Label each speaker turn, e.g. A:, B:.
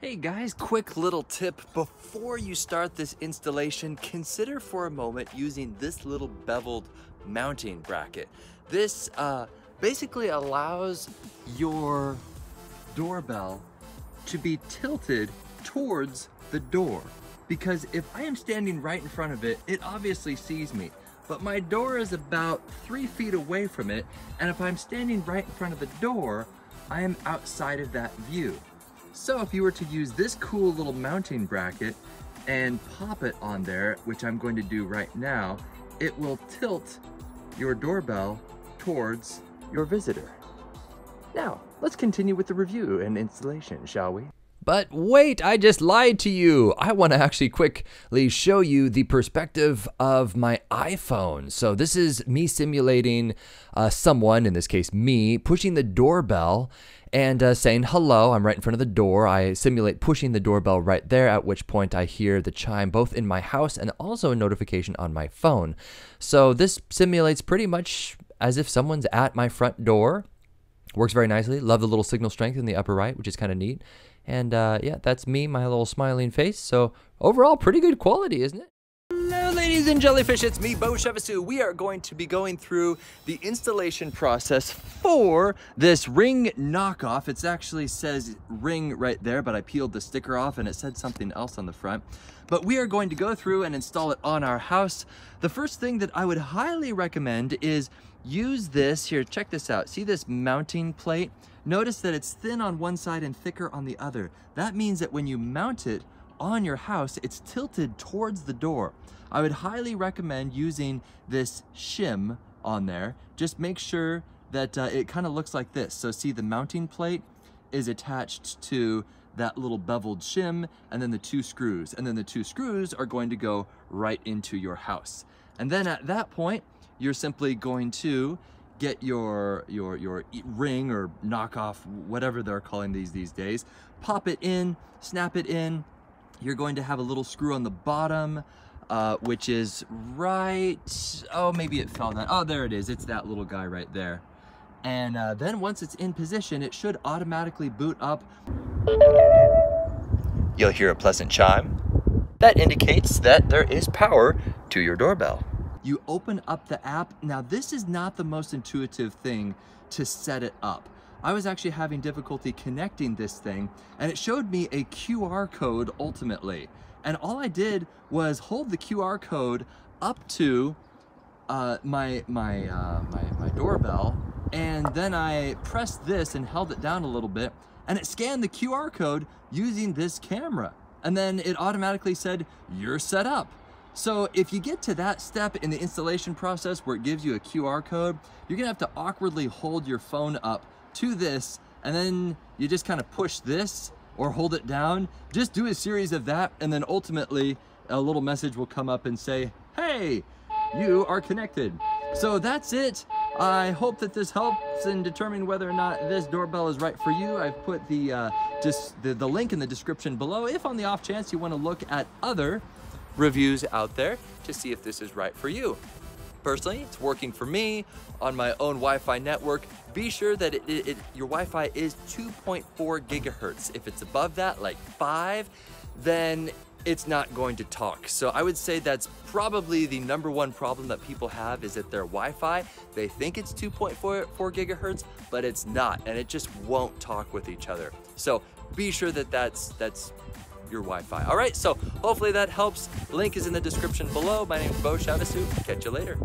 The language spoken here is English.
A: Hey guys, quick little tip. Before you start this installation, consider for a moment using this little beveled mounting bracket. This uh, basically allows your doorbell to be tilted towards the door. Because if I am standing right in front of it, it obviously sees me. But my door is about three feet away from it, and if I'm standing right in front of the door, I am outside of that view. So if you were to use this cool little mounting bracket and pop it on there, which I'm going to do right now, it will tilt your doorbell towards your visitor. Now, let's continue with the review and installation, shall we?
B: But wait, I just lied to you. I want to actually quickly show you the perspective of my iPhone. So this is me simulating uh, someone, in this case me, pushing the doorbell and uh, saying hello. I'm right in front of the door. I simulate pushing the doorbell right there, at which point I hear the chime both in my house and also a notification on my phone. So this simulates pretty much as if someone's at my front door. Works very nicely. Love the little signal strength in the upper right, which is kind of neat. And uh, yeah, that's me, my little smiling face. So overall, pretty good quality, isn't it?
A: Hello ladies and jellyfish, it's me, Beau Chevassus. We are going to be going through the installation process for this ring knockoff. It actually says ring right there, but I peeled the sticker off and it said something else on the front. But we are going to go through and install it on our house. The first thing that I would highly recommend is use this, here, check this out. See this mounting plate? Notice that it's thin on one side and thicker on the other. That means that when you mount it on your house, it's tilted towards the door. I would highly recommend using this shim on there. Just make sure that uh, it kind of looks like this. So see the mounting plate is attached to that little beveled shim and then the two screws. And then the two screws are going to go right into your house. And then at that point, you're simply going to get your your your ring or knockoff whatever they're calling these these days pop it in snap it in. You're going to have a little screw on the bottom uh, which is right oh maybe it fell down. Oh there it is. It's that little guy right there. And uh, then once it's in position it should automatically boot up. You'll hear a pleasant chime that indicates that there is power to your doorbell you open up the app. Now this is not the most intuitive thing to set it up. I was actually having difficulty connecting this thing and it showed me a QR code ultimately. And all I did was hold the QR code up to uh, my, my, uh, my, my doorbell and then I pressed this and held it down a little bit and it scanned the QR code using this camera. And then it automatically said, you're set up. So if you get to that step in the installation process where it gives you a QR code, you're gonna have to awkwardly hold your phone up to this and then you just kind of push this or hold it down. Just do a series of that and then ultimately a little message will come up and say, hey, you are connected. So that's it. I hope that this helps in determining whether or not this doorbell is right for you. I've put the, uh, just the, the link in the description below if on the off chance you want to look at other reviews out there to see if this is right for you. Personally, it's working for me on my own Wi-Fi network. Be sure that it, it, it, your Wi-Fi is 2.4 gigahertz. If it's above that, like five, then it's not going to talk. So I would say that's probably the number one problem that people have is that their Wi-Fi, they think it's 2.4 gigahertz, but it's not, and it just won't talk with each other. So be sure that that's, that's your Wi-Fi. All right, so hopefully that helps. Link is in the description below. My name is Beau Chevassus. Catch you later.